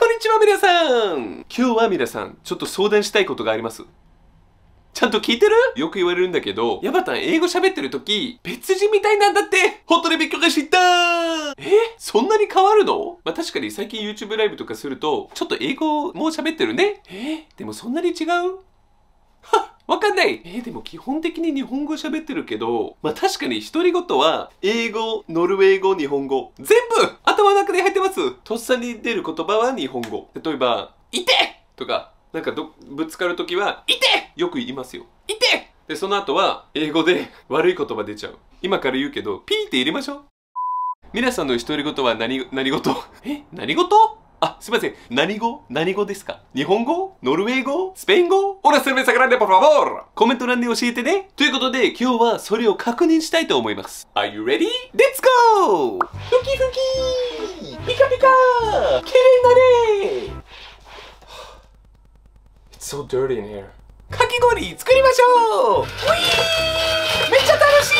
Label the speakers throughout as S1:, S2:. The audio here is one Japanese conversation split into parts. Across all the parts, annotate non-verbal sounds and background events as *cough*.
S1: こんにちは皆さん。今日は皆さん、ちょっと相談したいことがあります。ちゃんと聞いてる？よく言われるんだけど、ヤバタン英語喋ってる時、別人みたいなんだって。本当にびっくりした。え？そんなに変わるの？まあ確かに最近 YouTube ライブとかすると、ちょっと英語もう喋ってるね。え？でもそんなに違う？は *laughs* っわかんない。えー、でも基本的に日本語喋ってるけど、まあ確かに独り言は、英語、ノルウェー語、日本語、全部頭の中に入ってます。とっさに出る言葉は日本語。例えば、いて！とか、なんか、ぶつかるときは、いて！よく言いますよ。いて！で、その後は、英語で *laughs* 悪い言葉出ちゃう。今から言うけど、ピーって入れましょう。皆さんの独り言は何、何事？*laughs* え？何事、すいません。何語？何語ですか？日本語？ノルウェー語？スペイン語？オラセルベサグランデポファボーコメント欄で教えてね。ということで、今日はそれを確認したいと思います。Are you ready? Let's go! ふきふきピカピカ綺麗だね It's so dirty in here. かき氷作りましょうめっちゃ楽し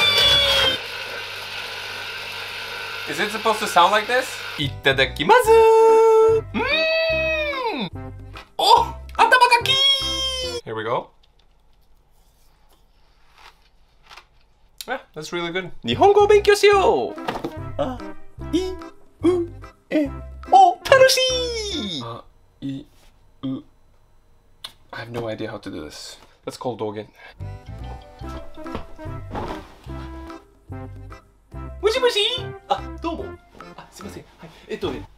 S1: い Is it supposed to sound like this? いただきますうんお頭かき Here we go. Ah, that's really good. 日本語を勉強しようあ、い、う、え、お、楽しいあ、い、う、I have no idea how to do this. Let's call Dogen. もしもしあ、どうも。あ、すいません。はい。えっとね。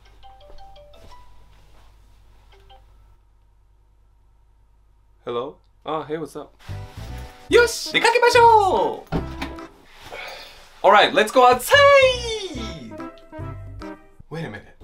S1: Hello? Ah, hey, what's up? よし出かけましょう Alright, let's go outside! Wait a minute.